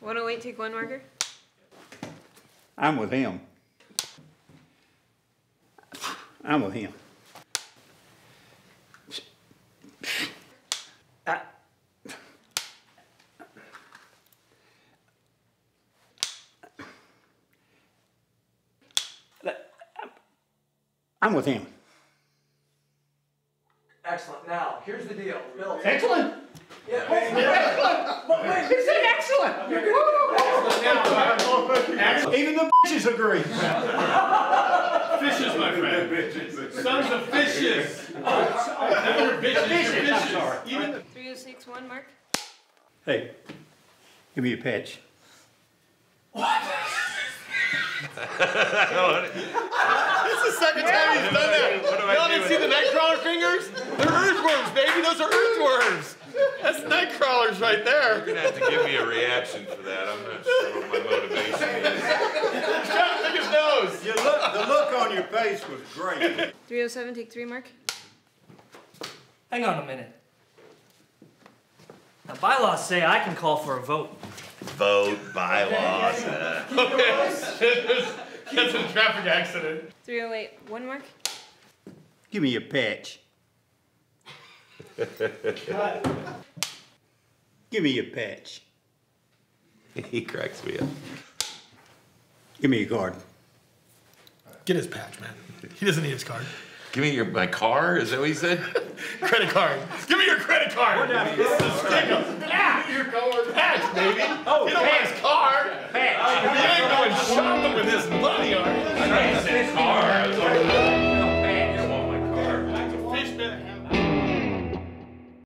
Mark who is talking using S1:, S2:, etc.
S1: 108, take one marker.
S2: I'm with him. I'm with him. I- I'm with him.
S3: Excellent. Now, here's the deal. Bill.
S2: Excellent.
S3: Yeah, wait, wait, wait, wait.
S2: He said excellent. Even the bitches agree.
S4: Fishes, my friend. Sons of fishes. Never bitches, you're fishes. Even the
S1: 306, one mark.
S2: Hey, give me a patch.
S4: What? this is the second time he's done that. Y'all didn't see the nightcrawler fingers? They're earthworms, baby. Those are earthworms. That's nightcrawlers right there.
S5: You're gonna have to give me a reaction for that. I'm not sure what my motivation is.
S4: He's trying to pick his nose.
S6: Your look, the look on your face was great.
S1: 307, take three mark.
S7: Hang on a minute. Now, bylaws say I can call for a vote.
S5: Vote bylaws. uh,
S4: That's a traffic accident.
S1: 308, one mark.
S2: Give me a patch. Give me your patch.
S5: he cracks me up.
S2: Give me your card.
S4: Get his patch, man. He doesn't need his card.
S5: Give me your my car. Is that what he said?
S4: Credit card. Give me your credit card. This is the sticker. Yeah. Give me your card. Patch, baby. Oh, you don't want his car. Patch. You ain't going shopping with his money, are you? Car.